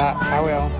Yeah, I will.